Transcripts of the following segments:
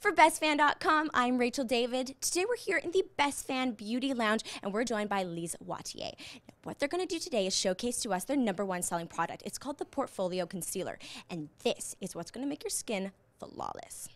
For bestfan.com, I'm Rachel David. Today we're here in the Bestfan Beauty Lounge and we're joined by Lise Watier. What they're going to do today is showcase to us their number one selling product. It's called the Portfolio Concealer, and this is what's going to make your skin flawless.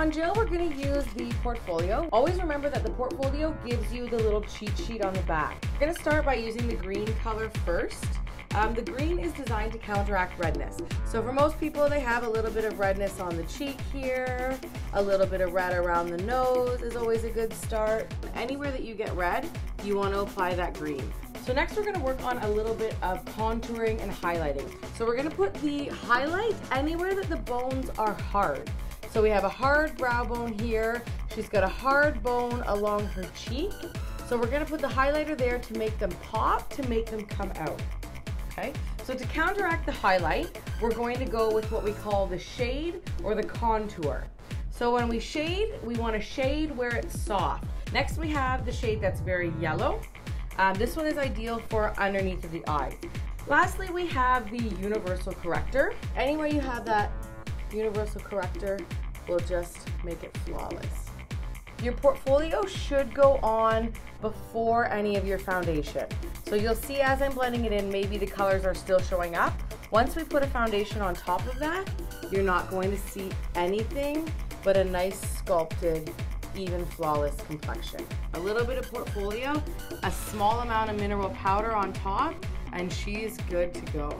On gel, we're to use the portfolio. Always remember that the portfolio gives you the little cheat sheet on the back. We're to start by using the green color first. Um, the green is designed to counteract redness. So for most people, they have a little bit of redness on the cheek here, a little bit of red around the nose is always a good start. Anywhere that you get red, you want to apply that green. So next we're gonna work on a little bit of contouring and highlighting. So we're gonna put the highlight anywhere that the bones are hard. So we have a hard brow bone here. She's got a hard bone along her cheek. So we're gonna put the highlighter there to make them pop, to make them come out. Okay, so to counteract the highlight, we're going to go with what we call the shade or the contour. So when we shade, we wanna shade where it's soft. Next we have the shade that's very yellow. Um, this one is ideal for underneath of the eye. Lastly, we have the universal corrector. Anywhere you have that universal corrector will just make it flawless. Your portfolio should go on before any of your foundation. So you'll see as I'm blending it in, maybe the colors are still showing up. Once we put a foundation on top of that, you're not going to see anything but a nice sculpted, even flawless complexion. A little bit of portfolio, a small amount of mineral powder on top, and she's good to go.